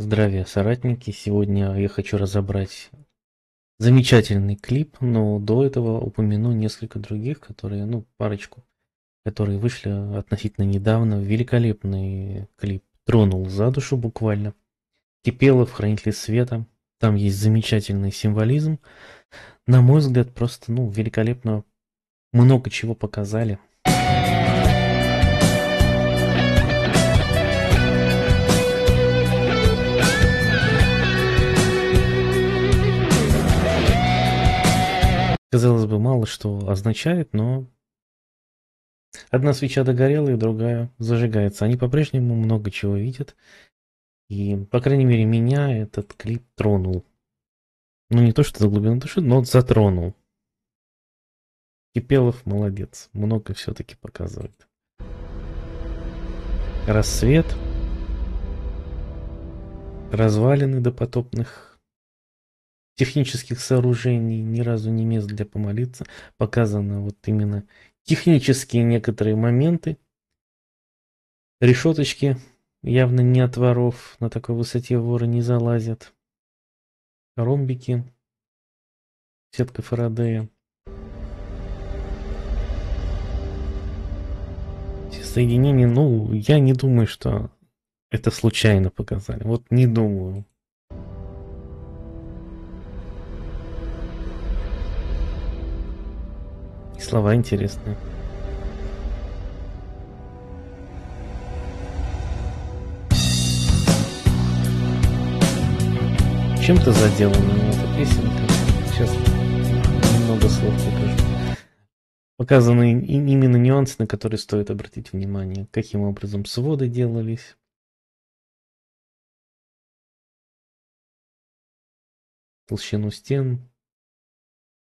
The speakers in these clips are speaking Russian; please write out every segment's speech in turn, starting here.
Здравия, соратники! Сегодня я хочу разобрать замечательный клип, но до этого упомяну несколько других, которые, ну, парочку, которые вышли относительно недавно. Великолепный клип «Тронул за душу» буквально. Кипелов, Хранитель Света. Там есть замечательный символизм. На мой взгляд, просто, ну, великолепно много чего показали. Казалось бы, мало что означает, но одна свеча догорела, и другая зажигается. Они по-прежнему много чего видят. И, по крайней мере, меня этот клип тронул. Ну, не то, что за глубину души, но затронул. Кипелов молодец. Много все-таки показывает. Рассвет. Развалины допотопных технических сооружений, ни разу не мест для помолиться. Показано вот именно технические некоторые моменты. Решеточки явно не от воров, на такой высоте воры не залазят. Ромбики, сетка Фарадея. Соединение, ну, я не думаю, что это случайно показали. Вот не думаю. Слова интересные. Чем-то заделана эта песенка. Сейчас немного слов покажу. Показаны именно нюансы, на которые стоит обратить внимание. Каким образом своды делались. Толщину стен,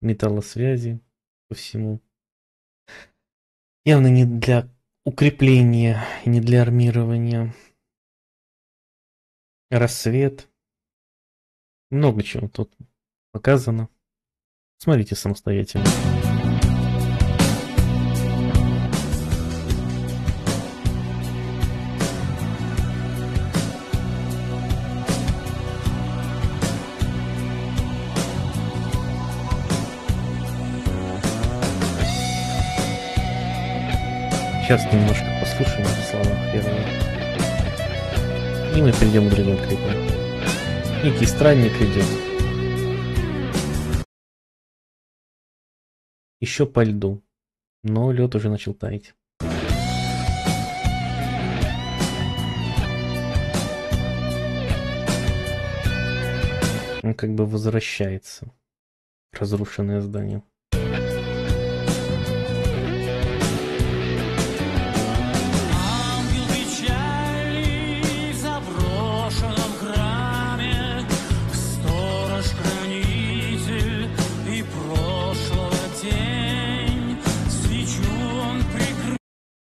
металлосвязи по всему. Явно не для укрепления и не для армирования. Рассвет. Много чего тут показано. Смотрите самостоятельно. Сейчас немножко послушаем слова первые. И мы перейдем к другим клипам. Некий странник идет. Еще по льду. Но лед уже начал таять. Он как бы возвращается. Разрушенное здание.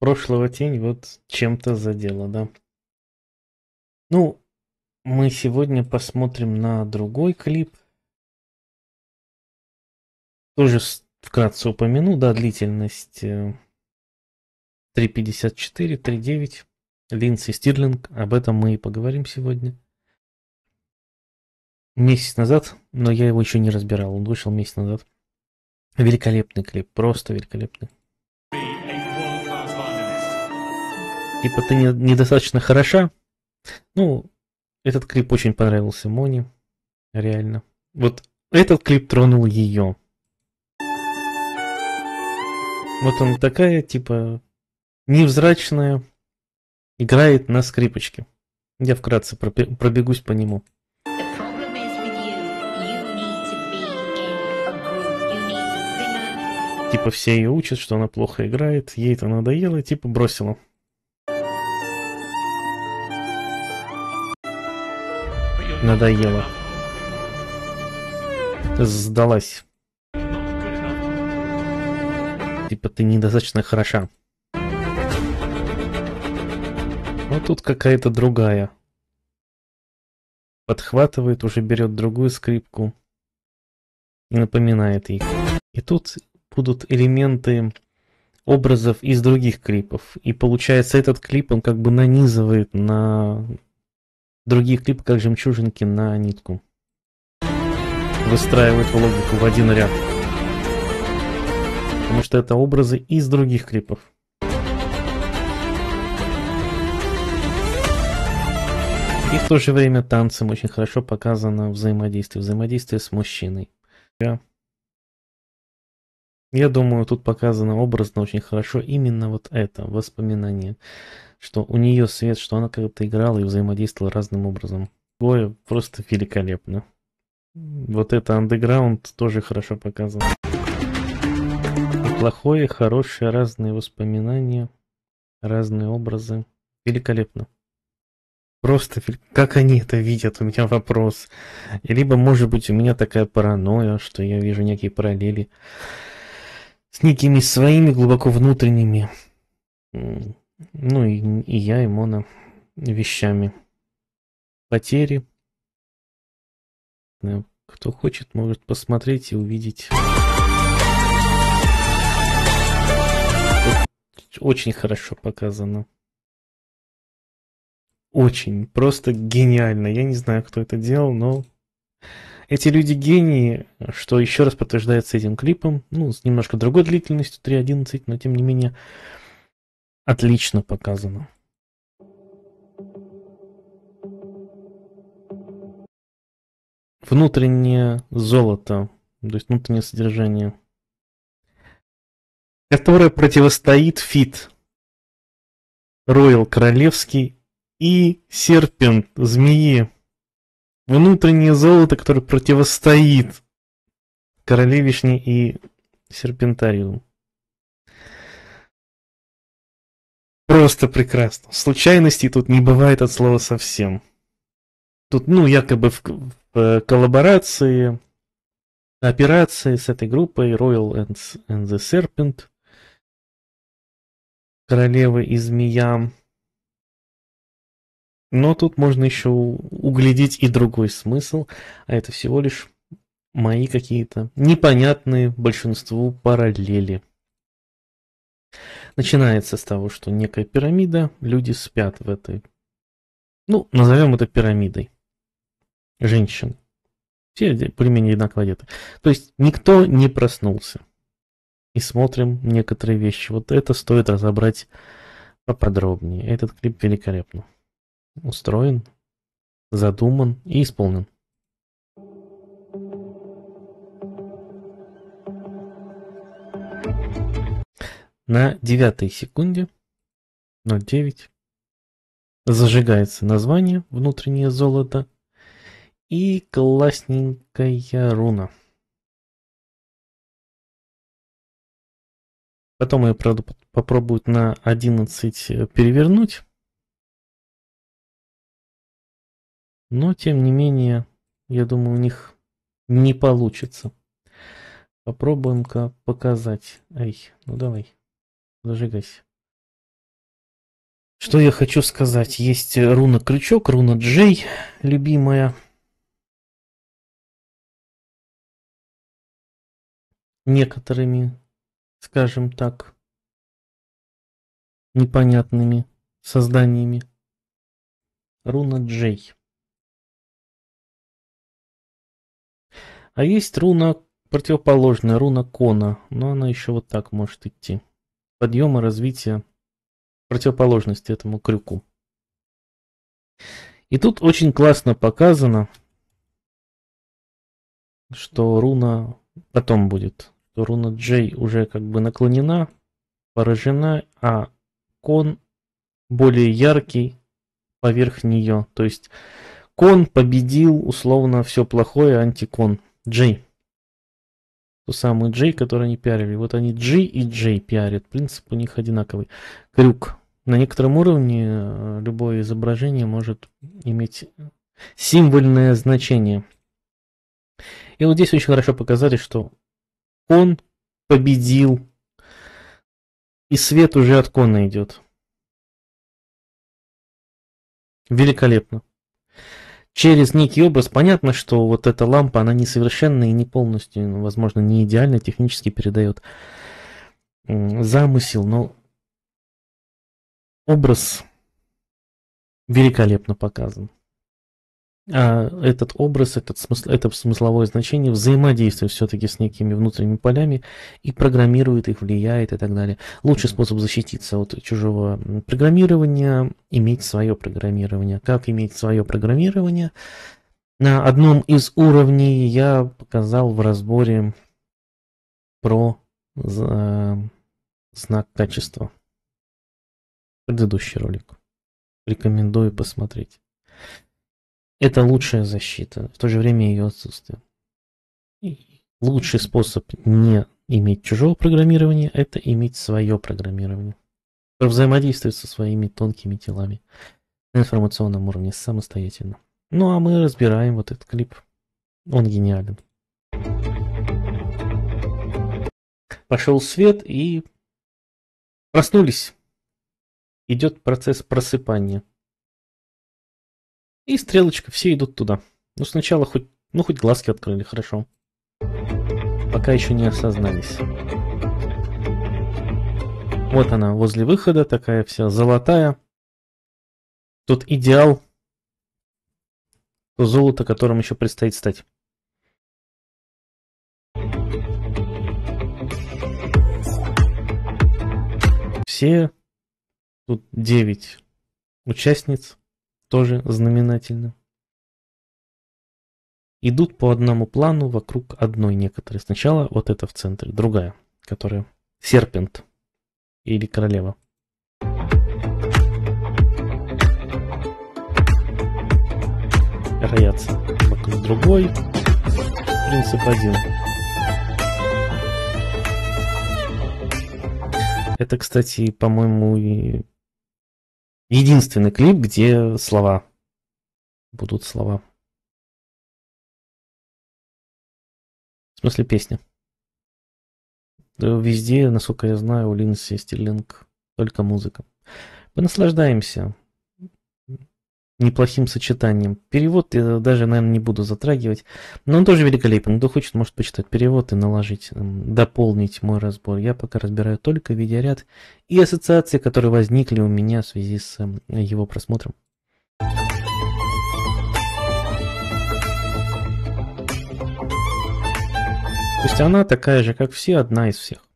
Прошлого тень вот чем-то задела, да. Ну, мы сегодня посмотрим на другой клип. Тоже вкратце упомяну, да, длительность 3.54, э, 3.9. Линдси Стирлинг, об этом мы и поговорим сегодня. Месяц назад, но я его еще не разбирал, он вышел месяц назад. Великолепный клип, просто великолепный. Типа ты не, недостаточно хороша. Ну, этот клип очень понравился Моне. Реально. Вот этот клип тронул ее. Вот он такая, типа, невзрачная, играет на скрипочке. Я вкратце пробегусь по нему. Типа все ее учат, что она плохо играет, ей это надоело, типа бросила. Надоело. Сдалась. Типа ты недостаточно хороша. Вот тут какая-то другая. Подхватывает, уже берет другую скрипку. И напоминает их. И тут будут элементы образов из других клипов. И получается этот клип, он как бы нанизывает на другие клипы как жемчужинки на нитку. Выстраивать логику в один ряд. Потому что это образы из других клипов. И в то же время танцем очень хорошо показано взаимодействие, взаимодействие с мужчиной. Я, я думаю, тут показано образно очень хорошо именно вот это, воспоминание. Что у нее свет, что она как-то играла и взаимодействовала разным образом. Бое просто великолепно. Вот это андеграунд тоже хорошо показано. Плохое, хорошее, разные воспоминания, разные образы. Великолепно. Просто как они это видят, у меня вопрос. Либо, может быть, у меня такая паранойя, что я вижу некие параллели с некими своими глубоко внутренними, ну и, и я, и Мона, вещами. Потери. Кто хочет, может посмотреть и увидеть. Очень хорошо показано. Очень, просто гениально. Я не знаю, кто это делал, но эти люди гении, что еще раз подтверждается этим клипом, ну, с немножко другой длительностью, 3.11, но тем не менее отлично показано. Внутреннее золото, то есть внутреннее содержание, которое противостоит фит Роял Королевский и серпент, змеи. Внутреннее золото, которое противостоит королевишне и серпентарию. Просто прекрасно. Случайностей тут не бывает от слова совсем. Тут, ну, якобы в, в коллаборации, операции с этой группой Royal and, and the Serpent, Королевы и Змея, но тут можно еще углядеть и другой смысл, а это всего лишь мои какие-то непонятные большинству параллели. Начинается с того, что некая пирамида, люди спят в этой, ну, назовем это пирамидой, женщин. Все более-менее одинаково одеты. То есть никто не проснулся. И смотрим некоторые вещи. Вот это стоит разобрать поподробнее. Этот клип великолепный устроен, задуман и исполнен. На девятой секунде 0.9 зажигается название «Внутреннее золото» и классненькая руна. Потом я, правда, попробую на 11 перевернуть. Но, тем не менее, я думаю, у них не получится. Попробуем-ка показать. Эй, ну давай, зажигайся. Что я хочу сказать? Есть руна крючок, руна Джей, любимая. Некоторыми, скажем так, непонятными созданиями. Руна Джей. А есть руна противоположная, руна Кона, но она еще вот так может идти. Подъема развития противоположности этому крюку. И тут очень классно показано, что руна потом будет, что руна Джей уже как бы наклонена, поражена, а кон более яркий поверх нее. То есть кон победил условно все плохое, антикон. Джей. Ту самую Джей, которую они пиарили. Вот они G и J пиарят. Принцип у них одинаковый. Крюк. На некотором уровне э, любое изображение может иметь символьное значение. И вот здесь очень хорошо показали, что он победил, и свет уже от кона идет. Великолепно через некий образ. Понятно, что вот эта лампа, она несовершенна и не полностью, возможно, не идеально технически передает замысел, но образ великолепно показан. А этот образ, этот смысл, это смысловое значение взаимодействует все-таки с некими внутренними полями и программирует их, влияет и так далее. Лучший способ защититься от чужого программирования – иметь свое программирование. Как иметь свое программирование? На одном из уровней я показал в разборе про э, знак качества. Предыдущий ролик. Рекомендую посмотреть. Это лучшая защита, в то же время ее отсутствие. лучший способ не иметь чужого программирования – это иметь свое программирование. Взаимодействовать со своими тонкими телами на информационном уровне самостоятельно. Ну а мы разбираем вот этот клип. Он гениален. Пошел свет и проснулись. Идет процесс просыпания. И стрелочка, все идут туда. Ну сначала хоть, ну хоть глазки открыли, хорошо. Пока еще не осознались. Вот она возле выхода, такая вся золотая. Тут идеал. То золото, которым еще предстоит стать. Все тут девять участниц тоже знаменательно. Идут по одному плану вокруг одной некоторые. Сначала вот это в центре, другая, которая серпент или королева. Роятся вокруг другой. Принцип один. Это, кстати, по-моему, Единственный клип, где слова. Будут слова. В смысле песня. Везде, насколько я знаю, у Линси Стерлинг только музыка. Понаслаждаемся неплохим сочетанием. Перевод я даже, наверное, не буду затрагивать, но он тоже великолепен. Кто хочет, может почитать перевод и наложить, дополнить мой разбор. Я пока разбираю только видеоряд и ассоциации, которые возникли у меня в связи с его просмотром. То есть она такая же, как все, одна из всех.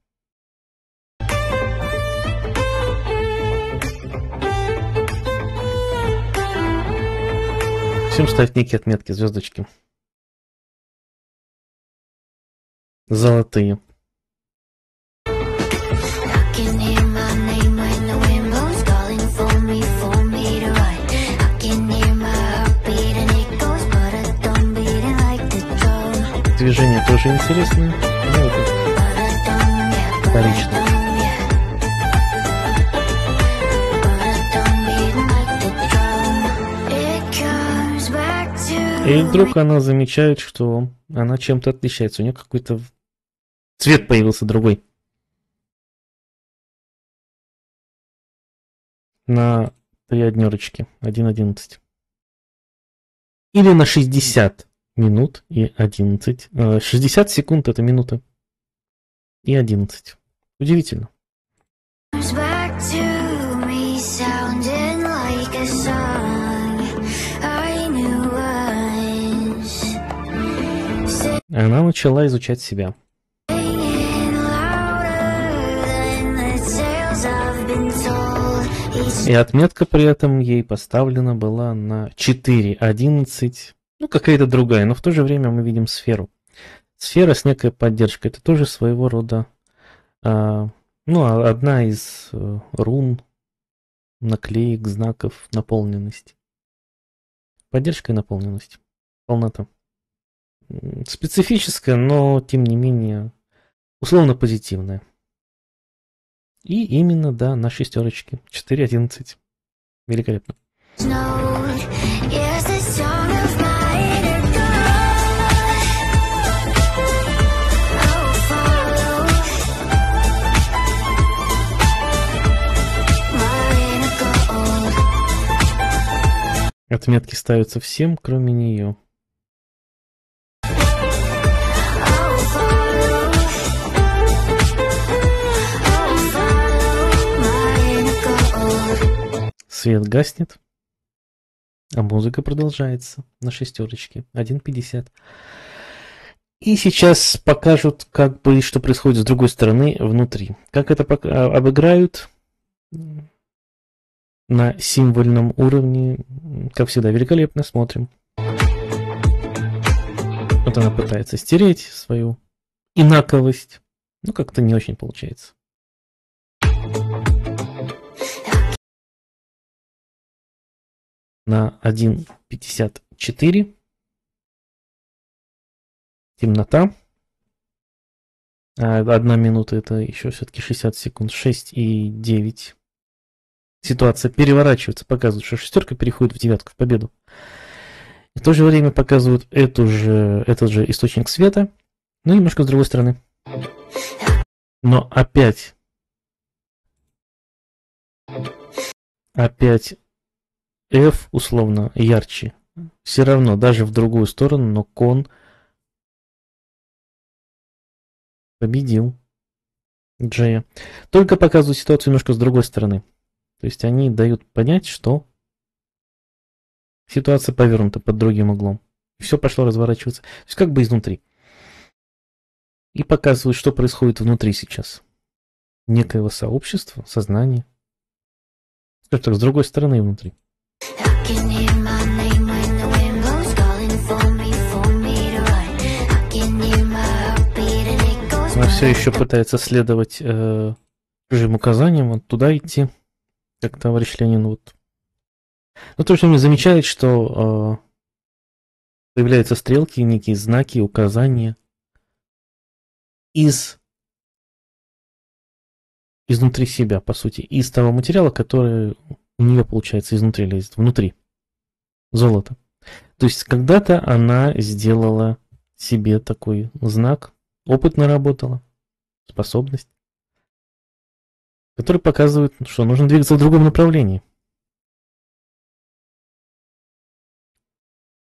Всем ставить некие отметки, звездочки. Золотые. Движение тоже интересное. Ну, это вторично. И вдруг она замечает, что она чем-то отличается. У нее какой-то цвет появился другой. На три однерочки. 1.11. Или на 60 минут и 11. 60 э, секунд это минута. И 11. Удивительно. Она начала изучать себя. И отметка при этом ей поставлена была на 4.11, ну какая-то другая, но в то же время мы видим сферу. Сфера с некой поддержкой, это тоже своего рода, а, ну а одна из э, рун, наклеек, знаков наполненности. Поддержка и наполненность, полнота специфическое, но тем не менее условно позитивное. И именно, да, на шестерочке. 4.11. Великолепно. Отметки ставятся всем, кроме нее. Свет гаснет. А музыка продолжается на шестерочке. 1.50. И сейчас покажут, как бы, что происходит с другой стороны, внутри. Как это а, обыграют на символьном уровне, как всегда, великолепно смотрим. Вот она пытается стереть свою инаковость. Ну, как-то не очень получается. На 1.54. Темнота. А, одна минута это еще все-таки 60 секунд. 6 и 9. Ситуация переворачивается, показывает, что шестерка переходит в девятку, в победу. И в то же время показывают эту же, этот же источник света, но немножко с другой стороны. Но опять, опять F условно ярче. Все равно, даже в другую сторону, но кон победил Джея. Только показывают ситуацию немножко с другой стороны. То есть они дают понять, что ситуация повернута под другим углом. Все пошло разворачиваться. То есть как бы изнутри. И показывают, что происходит внутри сейчас. Некоего сообщества, сознания. Скажем так, с другой стороны внутри. Она все еще пытается следовать э, указаниям, вот туда идти, как товарищ Ленин вот ну, то, что он замечает, что э, появляются стрелки, некие знаки, указания из изнутри себя, по сути, из того материала, который у нее, получается, изнутри лезет, внутри. Золото. То есть когда-то она сделала себе такой знак, опыт наработала, способность, который показывает, что нужно двигаться в другом направлении.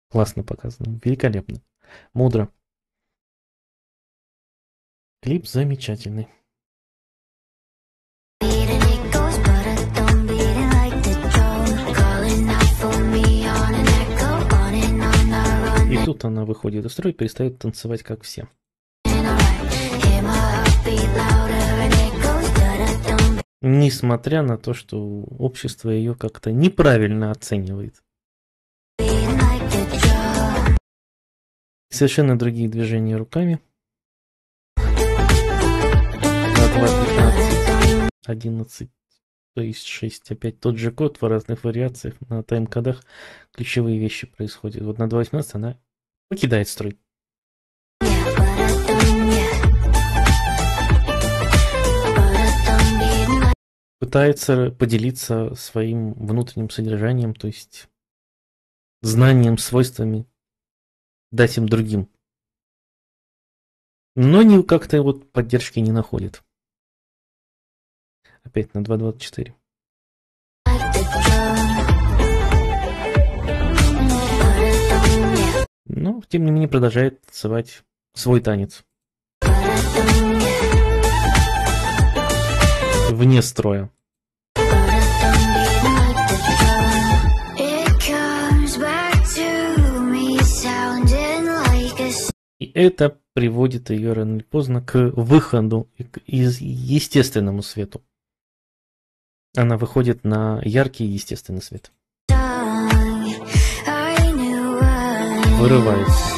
Классно показано. Великолепно. Мудро. Клип замечательный. И тут она выходит из строя и перестает танцевать, как все. Несмотря на то, что общество ее как-то неправильно оценивает. Совершенно другие движения руками. На 2, 11, то есть 6. Опять тот же код в разных вариациях. На тайм-кодах ключевые вещи происходят. Вот на 2.18 она покидает строй. Пытается поделиться своим внутренним содержанием, то есть знанием, свойствами дать им другим. Но не как-то вот поддержки не находит. Опять на 2.24. Но, тем не менее, продолжает танцевать свой танец. Вне строя. Это приводит ее рано или поздно к выходу из естественному свету. Она выходит на яркий естественный свет. Вырывается.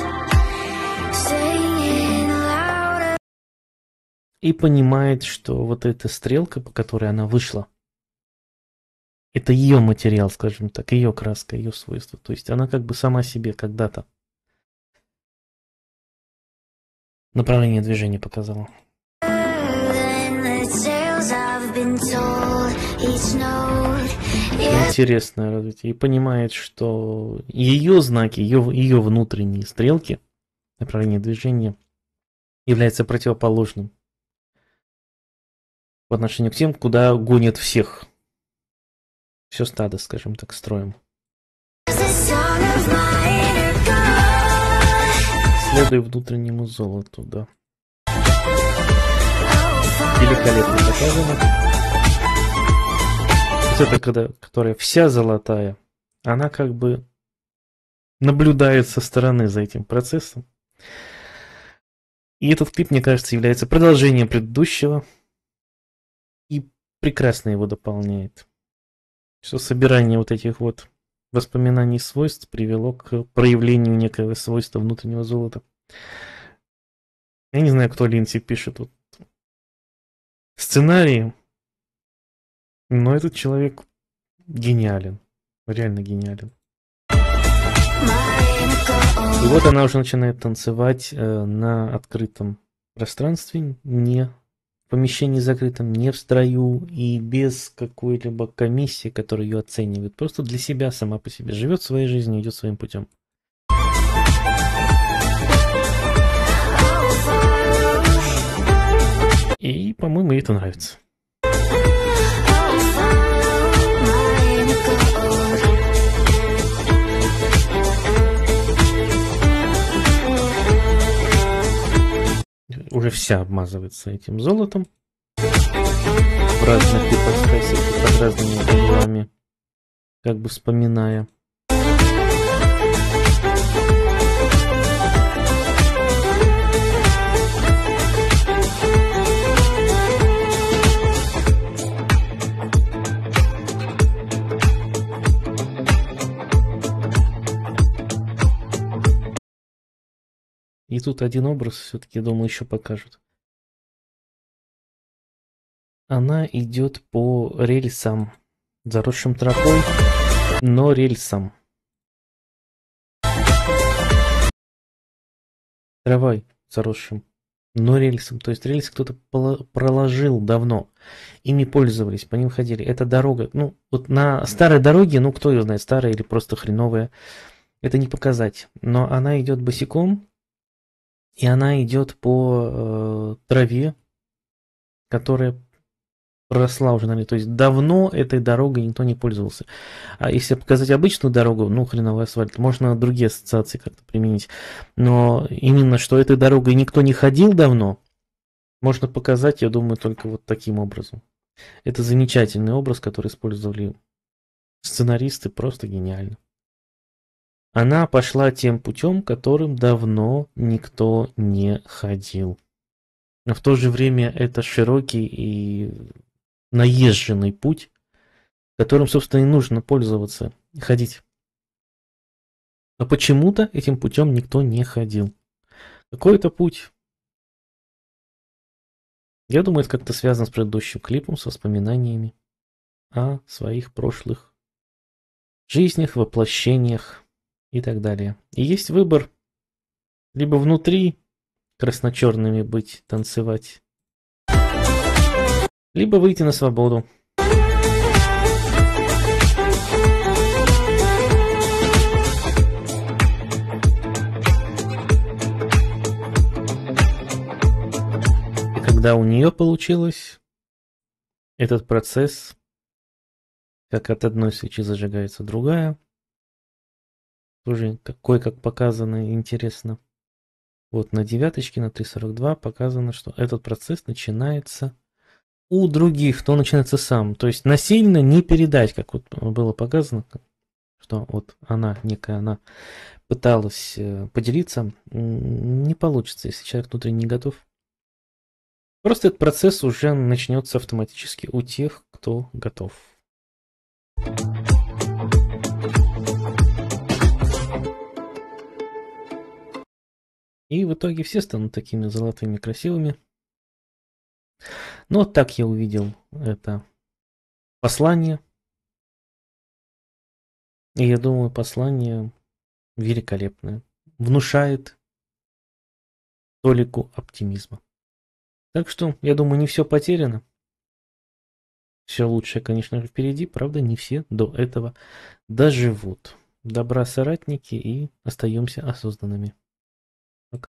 И понимает, что вот эта стрелка, по которой она вышла, это ее материал, скажем так, ее краска, ее свойства. То есть она как бы сама себе когда-то Направление движения показала. Интересное развитие. И понимает, что ее знаки, ее, ее внутренние стрелки, направление движения, является противоположным по отношению к тем, куда гонят всех. Все стадо, скажем так, строим. Следуй внутреннему золоту, да. Великолепно показано. Вот эта, когда, которая вся золотая, она как бы наблюдает со стороны за этим процессом. И этот клип, мне кажется, является продолжением предыдущего и прекрасно его дополняет. Все собирание вот этих вот воспоминаний свойств привело к проявлению некого свойства внутреннего золота. Я не знаю, кто Линси пишет вот сценарии, но этот человек гениален, реально гениален. И вот она уже начинает танцевать э, на открытом пространстве, не в помещении закрытом, не в строю и без какой-либо комиссии, которая ее оценивает. Просто для себя сама по себе живет своей жизнью, идет своим путем. И, по-моему, ей это нравится. Уже вся обмазывается этим золотом в разных ипостасях под разными углами, как бы вспоминая. И тут один образ все-таки, думаю, еще покажут. Она идет по рельсам, заросшим тропой, но рельсам. Травой заросшим, но рельсом. То есть рельсы кто-то проложил давно. Ими пользовались, по ним ходили. Это дорога. Ну, вот на старой дороге, ну, кто ее знает, старая или просто хреновая, это не показать. Но она идет босиком, и она идет по э, траве, которая проросла уже на ней. То есть давно этой дорогой никто не пользовался. А если показать обычную дорогу, ну, хреновый асфальт, можно другие ассоциации как-то применить. Но именно, что этой дорогой никто не ходил давно, можно показать, я думаю, только вот таким образом. Это замечательный образ, который использовали сценаристы, просто гениально. Она пошла тем путем, которым давно никто не ходил. Но в то же время это широкий и наезженный путь, которым, собственно, и нужно пользоваться ходить. Но почему-то этим путем никто не ходил. Какой это путь? Я думаю, это как-то связано с предыдущим клипом, с воспоминаниями о своих прошлых жизнях, воплощениях, и так далее. И есть выбор либо внутри красно-черными быть, танцевать, либо выйти на свободу. И когда у нее получилось, этот процесс, как от одной свечи зажигается другая, тоже такой, как показано, интересно. Вот на девяточке, на 3.42 показано, что этот процесс начинается у других, то начинается сам. То есть насильно не передать, как вот было показано, что вот она, некая она пыталась э, поделиться, не получится, если человек внутри не готов. Просто этот процесс уже начнется автоматически у тех, кто готов. И в итоге все станут такими золотыми, красивыми. Ну вот так я увидел это послание. И я думаю, послание великолепное. Внушает толику оптимизма. Так что, я думаю, не все потеряно. Все лучшее, конечно же, впереди. Правда, не все до этого доживут. Добра соратники и остаемся осознанными как